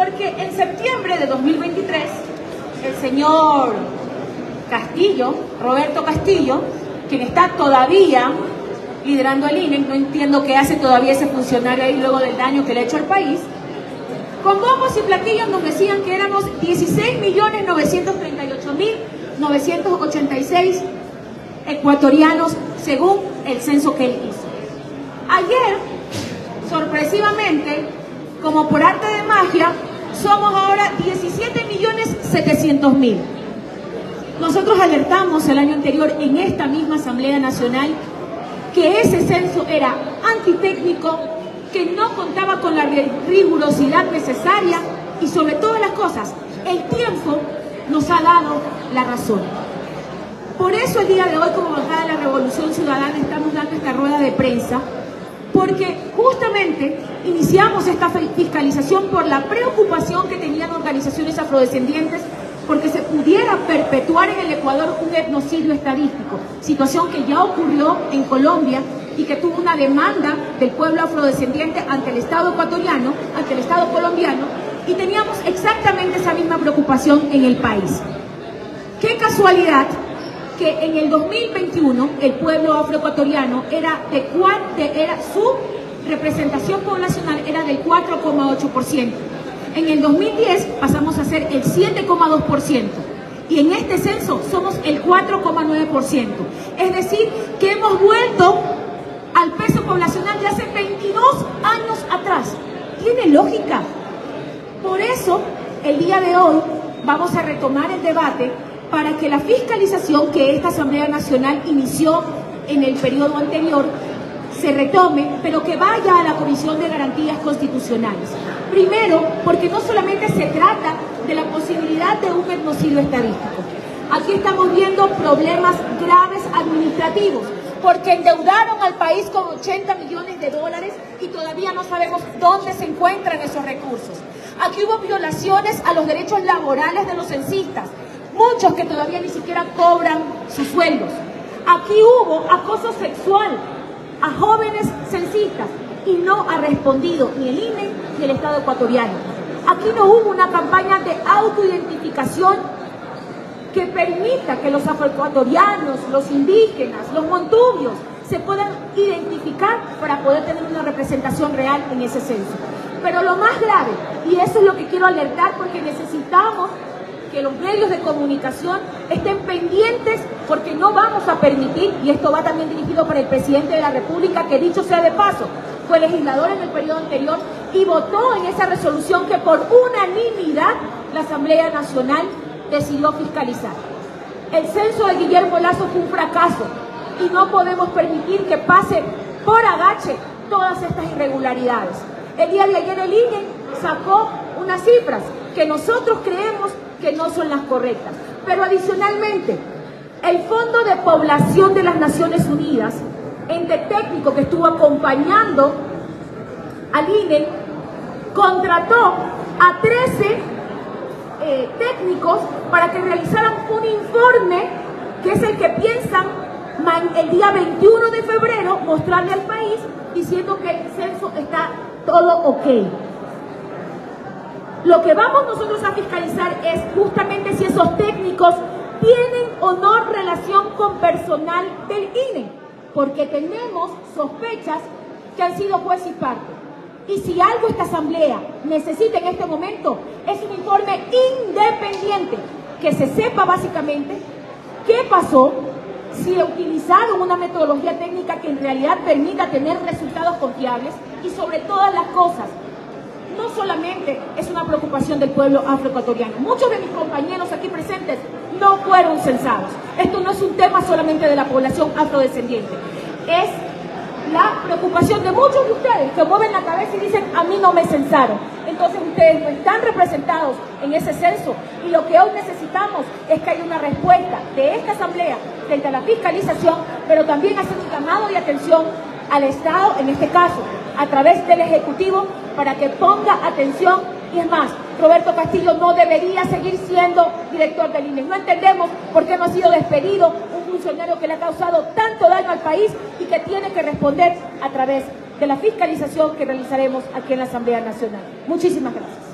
Porque en septiembre de 2023, el señor Castillo, Roberto Castillo, quien está todavía liderando el INE, no entiendo qué hace todavía ese funcionario ahí luego del daño que le ha hecho al país, con bombos y platillos nos decían que éramos 16.938.986 ecuatorianos según el censo que él hizo. Ayer, sorpresivamente, como por arte de magia, somos ahora 17.700.000. Nosotros alertamos el año anterior en esta misma Asamblea Nacional que ese censo era antitécnico, que no contaba con la rigurosidad necesaria y sobre todas las cosas, el tiempo nos ha dado la razón. Por eso el día de hoy como bancada de la Revolución Ciudadana estamos dando esta rueda de prensa, porque justamente iniciamos esta fiscalización por la preocupación que tenían organizaciones afrodescendientes porque se pudiera perpetuar en el Ecuador un etnocidio estadístico, situación que ya ocurrió en Colombia y que tuvo una demanda del pueblo afrodescendiente ante el Estado ecuatoriano, ante el Estado colombiano, y teníamos exactamente esa misma preocupación en el país. Qué casualidad que en el 2021 el pueblo afroecuatoriano era de, era su representación poblacional era del 4,8%. En el 2010 pasamos a ser el 7,2% y en este censo somos el 4,9%. Es decir, que hemos vuelto al peso poblacional de hace 22 años atrás. ¿Tiene lógica? Por eso, el día de hoy vamos a retomar el debate para que la fiscalización que esta Asamblea Nacional inició en el periodo anterior se retome, pero que vaya a la Comisión de Garantías Constitucionales. Primero, porque no solamente se trata de la posibilidad de un genocidio estadístico. Aquí estamos viendo problemas graves administrativos, porque endeudaron al país con 80 millones de dólares y todavía no sabemos dónde se encuentran esos recursos. Aquí hubo violaciones a los derechos laborales de los censistas, muchos que todavía ni siquiera cobran sus sueldos. Aquí hubo acoso sexual a jóvenes censistas y no ha respondido ni el INE ni el Estado ecuatoriano. Aquí no hubo una campaña de autoidentificación que permita que los afroecuatorianos, los indígenas, los montubios se puedan identificar para poder tener una representación real en ese censo. Pero lo más grave, y eso es lo que quiero alertar porque necesitamos que los medios de comunicación estén pendientes porque no vamos a permitir, y esto va también dirigido para el presidente de la República, que dicho sea de paso, fue legislador en el periodo anterior y votó en esa resolución que por unanimidad la Asamblea Nacional decidió fiscalizar. El censo de Guillermo Lazo fue un fracaso y no podemos permitir que pase por agache todas estas irregularidades. El día de ayer el INE sacó unas cifras que nosotros creemos que no son las correctas. Pero adicionalmente, el Fondo de Población de las Naciones Unidas, ente técnico que estuvo acompañando al INE, contrató a 13 eh, técnicos para que realizaran un informe que es el que piensan el día 21 de febrero mostrarle al país diciendo que el censo está todo ok. Lo que vamos nosotros a fiscalizar es justamente si esos técnicos tienen o no relación con personal del INE, porque tenemos sospechas que han sido juez y parte. Y si algo esta asamblea necesita en este momento es un informe independiente, que se sepa básicamente qué pasó, si utilizaron una metodología técnica que en realidad permita tener resultados confiables y sobre todas las cosas, solamente es una preocupación del pueblo afroecuatoriano. Muchos de mis compañeros aquí presentes no fueron censados. Esto no es un tema solamente de la población afrodescendiente. Es la preocupación de muchos de ustedes que mueven la cabeza y dicen, a mí no me censaron. Entonces ustedes no están representados en ese censo y lo que hoy necesitamos es que haya una respuesta de esta asamblea frente a la fiscalización, pero también hacer un llamado de atención al Estado, en este caso, a través del Ejecutivo, para que ponga atención. Y es más, Roberto Castillo no debería seguir siendo director del INE. No entendemos por qué no ha sido despedido un funcionario que le ha causado tanto daño al país y que tiene que responder a través de la fiscalización que realizaremos aquí en la Asamblea Nacional. Muchísimas gracias.